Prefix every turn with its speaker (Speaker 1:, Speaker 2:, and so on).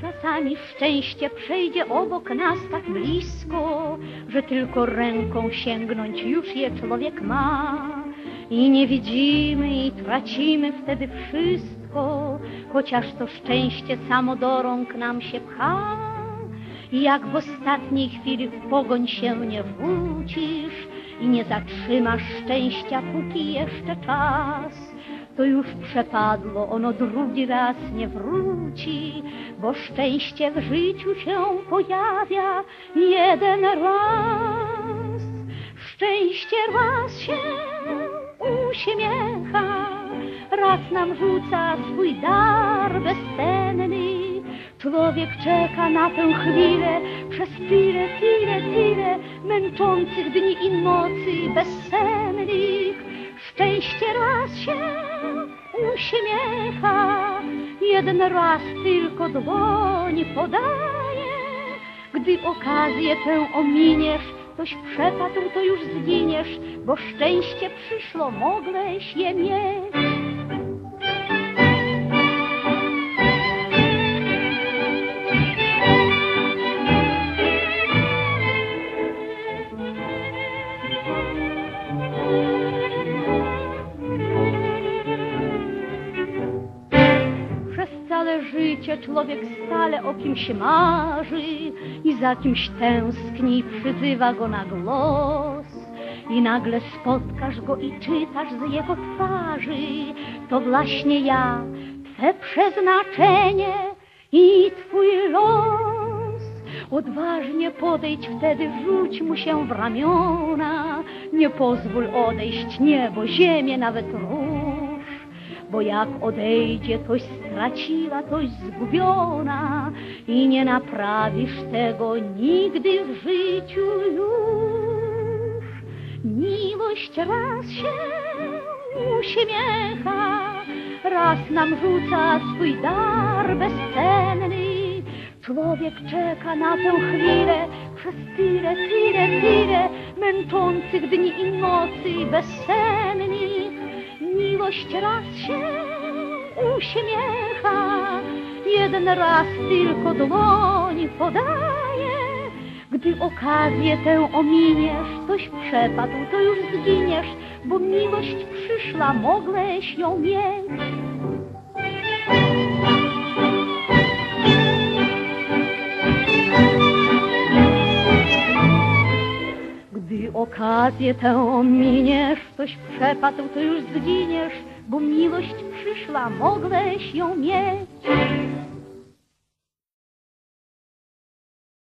Speaker 1: Czasami szczęście przejdzie obok nas tak blisko, że tylko ręką sięgnąć już je człowiek ma. I nie widzimy i tracimy wtedy wszystko, chociaż to szczęście samo do rąk nam się pcha. Jak w ostatniej chwili w pogoń się nie wrócisz i nie zatrzymasz szczęścia, póki jeszcze czas, to już przepadło, ono drugi raz nie wróci, bo szczęście w życiu się pojawia jeden raz. Szczęście raz się uśmiecha, raz nam rzuca swój dar bezcenny. Człowiek czeka na tę chwilę przez tyle, tyle, tyle męczących dni i nocy bezsennych. Szczęście raz się uśmiecha, jeden raz tylko dłoń podaje. Gdy okazję tę ominiesz, ktoś przepadł, to już zginiesz, bo szczęście przyszło, mogłeś je mieć. Całe życie człowiek stale o kimś marzy i za kimś tęskni, przyzywa go na głos. I nagle spotkasz go i czytasz z jego twarzy, to właśnie ja, Twe przeznaczenie i Twój los. Odważnie podejdź wtedy, rzuć mu się w ramiona, nie pozwól odejść niebo, ziemię, nawet róż bo jak odejdzie, toś straciła, toś zgubiona i nie naprawisz tego nigdy w życiu już. Miłość raz się uśmiecha, raz nam rzuca swój dar bezcenny. Człowiek czeka na tę chwilę przez tyle, tyle, tyle męczących dni i nocy bezsennych. Miłość raz się uśmiecha, jeden raz tylko dłoń podaje. Gdy okazję tę ominiesz, ktoś przepadł, to już zginiesz, bo miłość przyszła, mogłeś ją mieć. Okazję tę ominiesz, ktoś przepadł, to już zginiesz, bo miłość przyszła, mogłeś ją mieć.